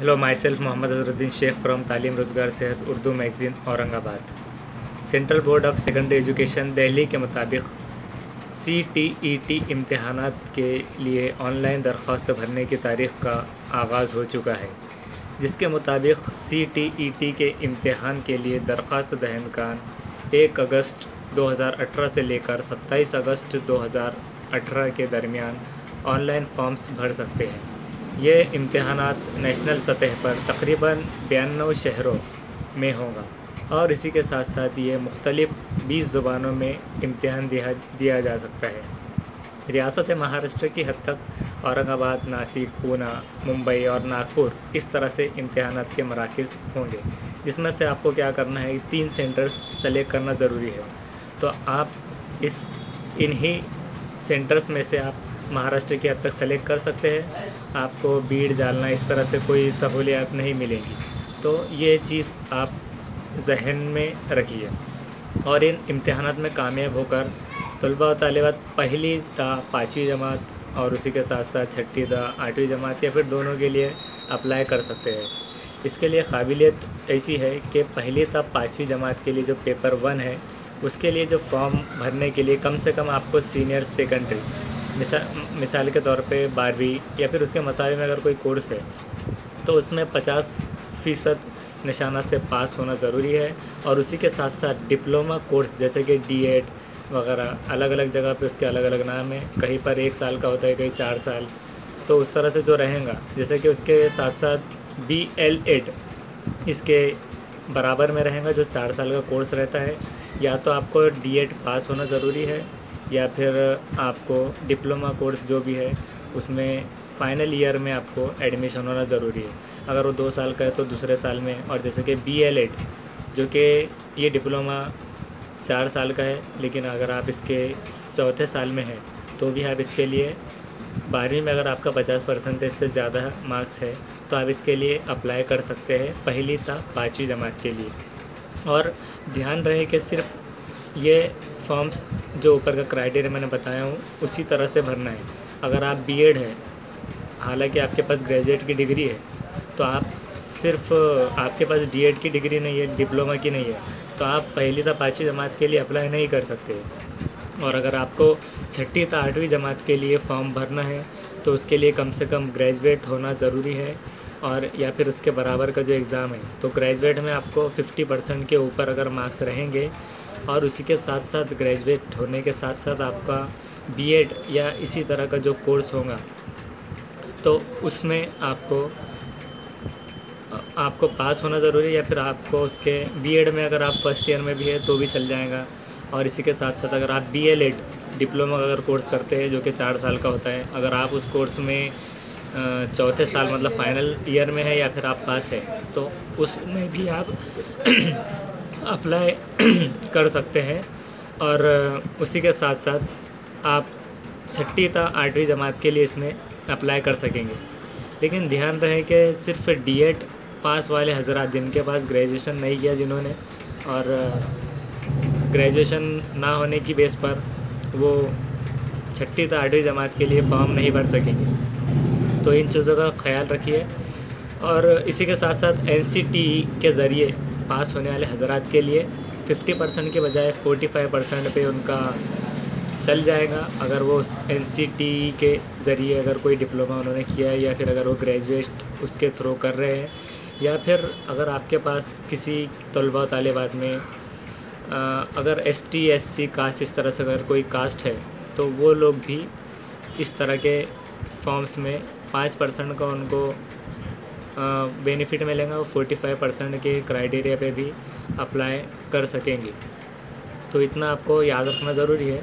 Hello myself Mohammad Azharuddin Shaikh from Taleem Rozgar Sehat Urdu magazine Aurangabad central board of secondary education Delhi के मुताबिक C T E T इम्तहानात के लिए online दरख्वास्त भरने की तारीख़ का आगाज़ हो चुका है, जिसके मुताबिक सी टी ई टी के इम्तहान के लिए दरख्वास्त दहनकान एक अगस्त 2018 से लेकर 27 अगस्त 2018 के दरमियान ऑनलाइन फॉर्म्स भर सकते हैं। ये इम्तहानात नेशनल सतह पर तकरीबन बयानवे शहरों में होगा और इसी के साथ साथ ये मुख्तलिफ़ बीस ज़ुबानों में इम्तहान दिया दिया जा सकता है। रियासत महाराष्ट्र की हद तक औरंगाबाद, नासिक, पूना, मुंबई और नागपुर इस तरह से इम्तहानात के मराकज़ होंगे, जिसमें से आपको क्या करना है, तीन सेंटर्स सेलेक्ट करना ज़रूरी है। तो आप इस, इन्हीं सेंटर्स में से आप महाराष्ट्र की हद तक सेलेक्ट कर सकते हैं। आपको भीड़ जालना, इस तरह से कोई सहूलियात नहीं मिलेगी। तो ये चीज़ आप जहन में रखिए। और इन इम्तहानात में कामयाब होकर तलबा तालिबात, पहली ता पाँचवीं जमात और उसी के साथ साथ छठी ता आठवीं जमात, या फिर दोनों के लिए अप्लाई कर सकते हैं। इसके लिए काबिलियत ऐसी है कि पहली ता पाँचवीं जमात के लिए जो पेपर वन है, उसके लिए जो फॉर्म भरने के लिए कम से कम आपको सीनियर सेकेंडरी मिसाल मिसाल के तौर पे बारहवीं या फिर उसके मसाले में अगर कोई कोर्स है तो उसमें पचास फ़ीसद निशाना से पास होना ज़रूरी है और उसी के साथ साथ डिप्लोमा कोर्स जैसे कि डी एड वगैरह अलग अलग जगह पे उसके अलग अलग नाम है। कहीं पर एक साल का होता है, कहीं चार साल। तो उस तरह से जो रहेगा, जैसे कि उसके साथ साथ बी एल एड इसके बराबर में रहेगा जो चार साल का कोर्स रहता है। या तो आपको डी एड पास होना ज़रूरी है या फिर आपको डिप्लोमा कोर्स जो भी है, उसमें फ़ाइनल ईयर में आपको एडमिशन होना ज़रूरी है। अगर वो दो साल का है तो दूसरे साल में। और जैसे कि बी एल एड जो कि ये डिप्लोमा चार साल का है, लेकिन अगर आप इसके चौथे साल में हैं तो भी आप इसके लिए बारहवीं में अगर आपका पचास परसेंटेज से ज़्यादा मार्क्स है तो आप इसके लिए अप्लाई कर सकते हैं, पहली तक पाँचवीं जमात के लिए। और ध्यान रहे कि सिर्फ़ ये फॉर्म्स जो ऊपर का क्राइटेरिया मैंने बताया हूँ, उसी तरह से भरना है। अगर आप बीएड है, हालाँकि आपके पास ग्रेजुएट की डिग्री है तो आप सिर्फ़, आपके पास डीएड की डिग्री नहीं है डिप्लोमा की नहीं है तो आप पहली था पाँचवीं जमात के लिए अप्लाई नहीं कर सकते। और अगर आपको छठी था आठवीं जमात के लिए फॉर्म भरना है तो उसके लिए कम से कम ग्रेजुएट होना ज़रूरी है, और या फिर उसके बराबर का जो एग्ज़ाम है तो ग्रेजुएट में आपको 50 परसेंट के ऊपर अगर मार्क्स रहेंगे और उसी के साथ साथ ग्रेजुएट होने के साथ साथ आपका बीएड या इसी तरह का जो कोर्स होगा तो उसमें आपको आपको पास होना ज़रूरी है या फिर आपको उसके बीएड में अगर आप फ़र्स्ट ईयर में भी है तो भी चल जाएगा। और इसी के साथ साथ अगर आप बी डिप्लोमा अगर कोर्स करते हैं जो कि चार साल का होता है, अगर आप उस कोर्स में चौथे साल मतलब फाइनल ईयर में है या फिर आप पास है तो उसमें भी आप अप्लाई कर सकते हैं और उसी के साथ साथ आप छठी ता आठवीं जमात के लिए इसमें अप्लाई कर सकेंगे। लेकिन ध्यान रहे कि सिर्फ़ डीएड पास वाले हजरात जिनके पास ग्रेजुएशन नहीं किया जिन्होंने और ग्रेजुएशन ना होने की बेस पर वो छठी ता आठवीं जमात के लिए फॉर्म नहीं भर सकेंगे। तो इन चीज़ों का ख्याल रखिए और इसी के साथ साथ एन के ज़रिए पास होने वाले हजरात के लिए 50 परसेंट के बजाय 45 परसेंट पे उनका चल जाएगा। अगर वो एन के ज़रिए अगर कोई डिप्लोमा उन्होंने किया है या फिर अगर वो ग्रेजुएट उसके थ्रू कर रहे हैं, या फिर अगर आपके पास किसी तलबा तालिबात में अगर S T S C caste इस तरह से अगर कोई कास्ट है तो वो लोग भी इस तरह के फॉर्म्स में पाँच परसेंट का उनको बेनिफिट मिलेंगे, वो फोर्टी फाइव परसेंट के क्राइटेरिया पे भी अप्लाई कर सकेंगे। तो इतना आपको याद रखना ज़रूरी है।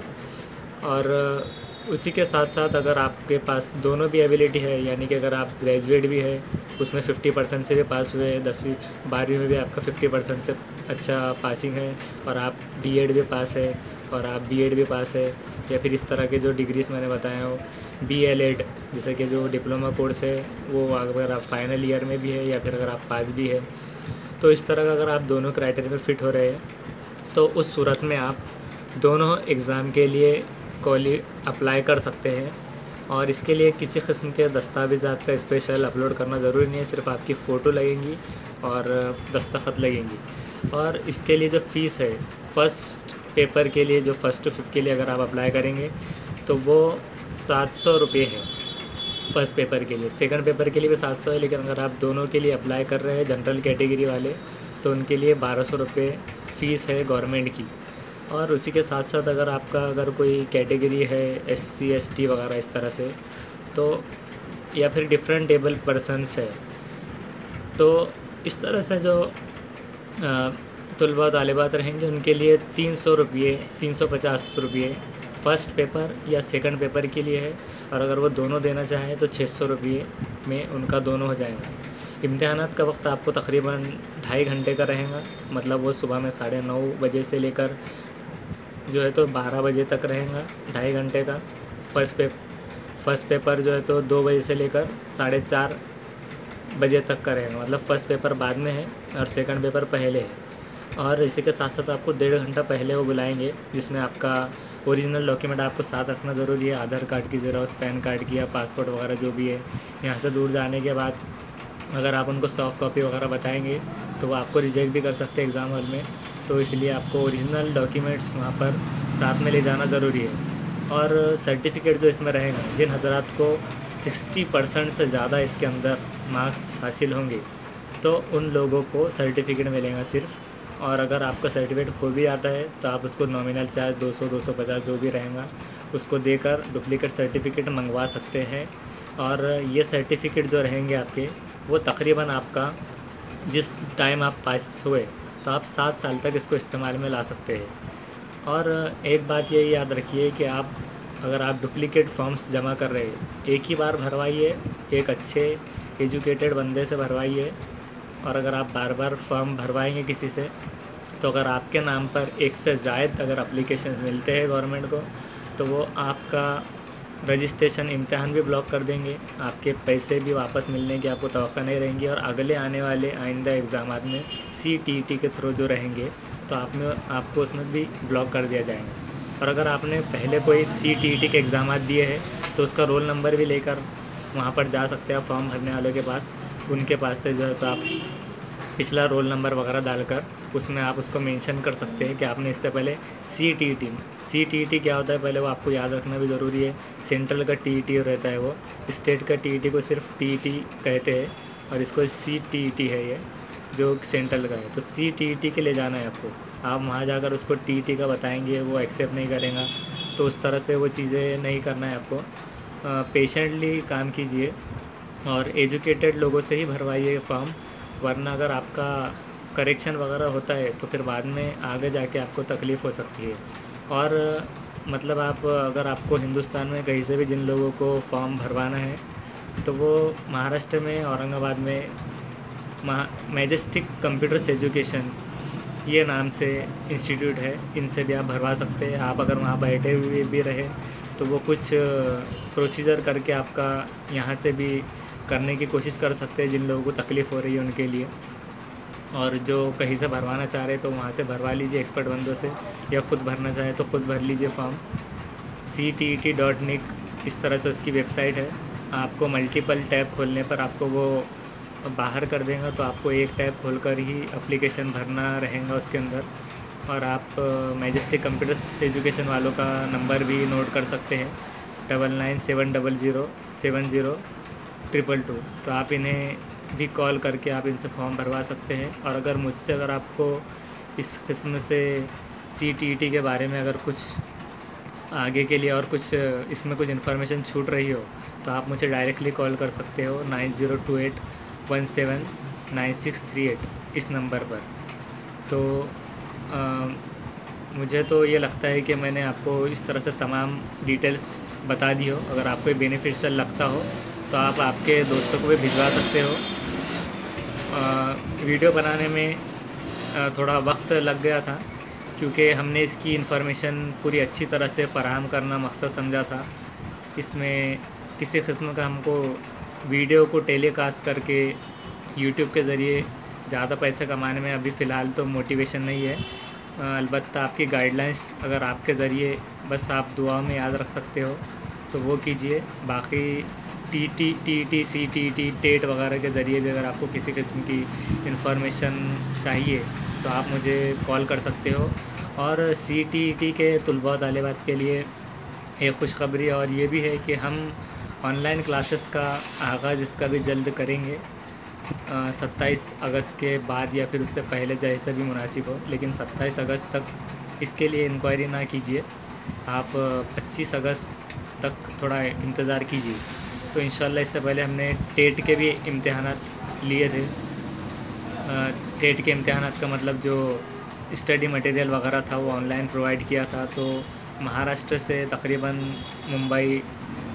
और उसी के साथ साथ अगर आपके पास दोनों भी एबिलिटी है, यानी कि अगर आप ग्रेजुएट भी है, उसमें फ़िफ्टी परसेंट से भी पास हुए, दसवीं, बारहवीं में भी आपका फ़िफ्टी परसेंट से अच्छा पासिंग है, और आप डी भी पास है और आप बी भी पास है, या फिर इस तरह के जो डिग्रीज मैंने बताया हो बी एल एड जैसे कि जो डिप्लोमा कोर्स है, वो अगर आप फाइनल ईयर में भी है, या फिर अगर आप पास भी है तो इस तरह का अगर आप दोनों क्राइटेरिया में फ़िट हो रहे हैं तो उस सूरत में आप दोनों एग्ज़ाम के लिए कॉली अप्लाई कर सकते हैं, और इसके लिए किसी किस्म के दस्तावेज़ात का स्पेशल अपलोड करना ज़रूरी नहीं है, सिर्फ़ आपकी फ़ोटो लगेंगी और दस्तखत लगेंगी। और इसके लिए जो फ़ीस है फ़र्स्ट पेपर के लिए, जो फ़र्स्ट टू फिफ्थ के लिए अगर आप अप्लाई करेंगे तो वो सात सौ रुपये है फ़र्स्ट पेपर के लिए। सेकंड पेपर के लिए भी सात सौ है, लेकिन अगर आप दोनों के लिए अप्लाई कर रहे हैं जनरल कैटेगरी वाले तो उनके लिए बारह सौ रुपये फ़ीस है गवर्नमेंट की। और उसी के साथ साथ अगर आपका अगर कोई कैटेगरी है एस सी एस टी वगैरह इस तरह से तो या फिर डिफरेंट एबल पर्सनस है तो इस तरह से जो तलबा तलबात रहेंगे। उनके लिए तीन सौ रुपये, तीन सौ पचास रुपये फ़र्स्ट पेपर या सेकंड पेपर के लिए है। और अगर वो दोनों देना चाहें तो छः सौ रुपये में उनका दोनों हो जाएगा। इम्तहान का वक्त आपको तकरीबन ढाई घंटे का रहेगा। मतलब वो सुबह में साढ़े नौ बजे से लेकर जो है तो बारह बजे तक रहेगा ढाई घंटे का। फ़र्स्ट पे, फ़र्स्ट पेपर जो है तो दो बजे से लेकर साढ़े चार बजे तक का रहेगा। मतलब फ़र्स्ट पेपर बाद में है और सेकंड पेपर पहले है। और इसी के साथ साथ आपको डेढ़ घंटा पहले वो बुलाएँगे, जिसमें आपका ओरिजिनल डॉक्यूमेंट आपको साथ रखना ज़रूरी है। आधार कार्ड की ज़रा पैन कार्ड की या पासपोर्ट वगैरह जो भी है, यहाँ से दूर जाने के बाद अगर आप उनको सॉफ्ट कॉपी वगैरह बताएँगे तो वो आपको रिजेक्ट भी कर सकते हैं एग्ज़ाम हॉल में। तो इसलिए आपको ओरिजिनल डॉक्यूमेंट्स वहाँ पर साथ में ले जाना ज़रूरी है। और सर्टिफिकेट जो इसमें रहेगा, जिन हजरात को 60 परसेंट से ज़्यादा इसके अंदर मार्क्स हासिल होंगे तो उन लोगों को सर्टिफिकेट मिलेगा सिर्फ़ और अगर आपका सर्टिफिकेट खो भी आता है तो आप उसको नॉमिनल चार्ज 200 250 जो भी रहेगा, उसको देकर डुप्लीकेट सर्टिफिकेट मंगवा सकते हैं। और ये सर्टिफिकेट जो रहेंगे आपके, वो तकरीबन आपका जिस टाइम आप पास हुए तो आप सात साल तक इसको इस्तेमाल में ला सकते हैं। और एक बात ये याद रखिए कि आप, अगर आप डुप्लीकेट फॉर्म्स जमा कर रहे हैं, एक ही बार भरवाइए, एक अच्छे एजुकेटेड बंदे से भरवाइए। और अगर आप बार बार फॉर्म भरवाएँगे किसी से तो अगर आपके नाम पर एक से ज़ायद अगर अप्लीकेशन मिलते हैं गवर्नमेंट को तो वो आपका रजिस्ट्रेशन इम्तहान भी ब्लॉक कर देंगे। आपके पैसे भी वापस मिलने की आपको तो नहीं रहेंगी और अगले आने वाले आइंदा एग्ज़ाम में सी टी टी के थ्रू जो रहेंगे तो आप में, आपको उसमें भी ब्लॉक कर दिया जाएगा। और अगर आपने पहले कोई सी टी टी के एग्ज़ाम दिए हैं तो उसका रोल नंबर भी लेकर वहाँ पर जा सकते हैं फॉर्म भरने वालों के पास। उनके पास से जो है तो आप पिछला रोल नंबर वगैरह डालकर उसमें आप उसको मेंशन कर सकते हैं कि आपने इससे पहले C T T C T T क्या होता है पहले वो आपको याद रखना भी ज़रूरी है। सेंट्रल का टी टी रहता है वो स्टेट का टी टी को सिर्फ़ टी टी कहते हैं और इसको सी टी टी है ये, जो सेंट्रल का है। तो सी टी टी के ले जाना है आपको। आप वहाँ जाकर उसको टी टी का बताएँगे, वो एक्सेप्ट नहीं करेगा। तो उस तरह से वो चीज़ें नहीं करना है आपको। पेशेंटली काम कीजिए और एजुकेटेड लोगों से ही भरवाइए फॉर्म वरना अगर आपका करेक्शन वगैरह होता है तो फिर बाद में आगे जाके आपको तकलीफ़ हो सकती है। और मतलब आप अगर आपको हिंदुस्तान में कहीं से भी जिन लोगों को फॉर्म भरवाना है तो वो महाराष्ट्र में, औरंगाबाद में मैजेस्टिक कंप्यूटर्स एजुकेशन ये नाम से इंस्टीट्यूट है। इनसे भी आप भरवा सकते हैं। आप अगर वहाँ बैठे हुए भी रहे तो वो कुछ प्रोसीजर करके आपका यहाँ से भी करने की कोशिश कर सकते हैं जिन लोगों को तकलीफ़ हो रही है उनके लिए। और जो कहीं से भरवाना चाह रहे तो वहाँ से भरवा लीजिए एक्सपर्ट बंदों से या ख़ुद भरना चाहे तो ख़ुद भर लीजिए form C T T dot nic इस तरह से उसकी वेबसाइट है। आपको मल्टीपल टैब खोलने पर आपको वो बाहर कर देगा तो आपको एक टैब खोलकर ही अप्लीकेशन भरना रहेगा उसके अंदर। और आप मैजेस्टिक कंप्यूटर्स एजुकेशन वालों का नंबर भी नोट कर सकते हैं। Double nine seven double zero seven zero triple two तो आप इन्हें भी कॉल करके आप इनसे फॉर्म भरवा सकते हैं। और अगर मुझसे अगर आपको इस किस्म से सी टी टी के बारे में अगर कुछ आगे के लिए और कुछ इसमें कुछ इन्फॉर्मेशन छूट रही हो तो आप मुझे डायरेक्टली कॉल कर सकते हो nine zero two eight one seven nine six three eight इस नंबर पर। तो आ, मुझे तो ये लगता है कि मैंने आपको इस तरह से तमाम डिटेल्स बता दी हो। अगर आपको बेनिफिशियल लगता हो तो आप आपके दोस्तों को भी भिजवा सकते हो। आ, वीडियो बनाने में थोड़ा वक्त लग गया था क्योंकि हमने इसकी इन्फॉर्मेशन पूरी अच्छी तरह से फ़राहम करना मकसद समझा था। इसमें किसी किस्म का हमको वीडियो को टेलीकास्ट करके यूट्यूब के ज़रिए ज़्यादा पैसे कमाने में अभी फ़िलहाल तो मोटिवेशन नहीं है। अलबत्त आपकी गाइडलाइंस अगर आपके ज़रिए बस आप दुआ में याद रख सकते हो तो वो कीजिए। बाकी T T T T, C, T T TET वगैरह के ज़रिए भी अगर आपको किसी किस्म की इंफॉर्मेशन चाहिए तो आप मुझे कॉल कर सकते हो। और सी टी टी के तलबा तालिबात के लिए एक खुशखबरी और ये भी है कि हम ऑनलाइन क्लासेस का आगाज़ इसका भी जल्द करेंगे। सत्ताईस अगस्त के बाद या फिर उससे पहले जैसे भी मुनासिब हो, लेकिन सत्ताईस अगस्त तक इसके लिए इंक्वायरी ना कीजिए। आप पच्चीस अगस्त तक थोड़ा इंतज़ार कीजिए। तो इन इससे पहले हमने टेट के भी इम्तहान लिए थे। टेट के इम्तहान का मतलब जो स्टडी मटेरियल वगैरह था वो ऑनलाइन प्रोवाइड किया था। तो महाराष्ट्र से तकरीबन मुंबई,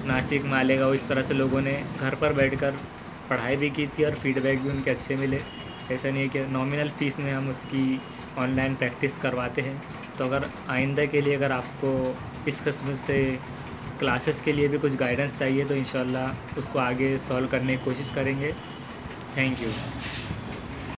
नासिक, मालेगांव इस तरह से लोगों ने घर पर बैठकर पढ़ाई भी की थी और फीडबैक भी उनके अच्छे मिले। ऐसा नहीं है कि नॉमिनल फ़ीस में हम उसकी ऑनलाइन प्रैक्टिस करवाते हैं। तो अगर आइंदा के लिए अगर आपको इस किस्म से क्लासेस के लिए भी कुछ गाइडेंस चाहिए तो इन उसको आगे सॉल्व करने की कोशिश करेंगे। Thank you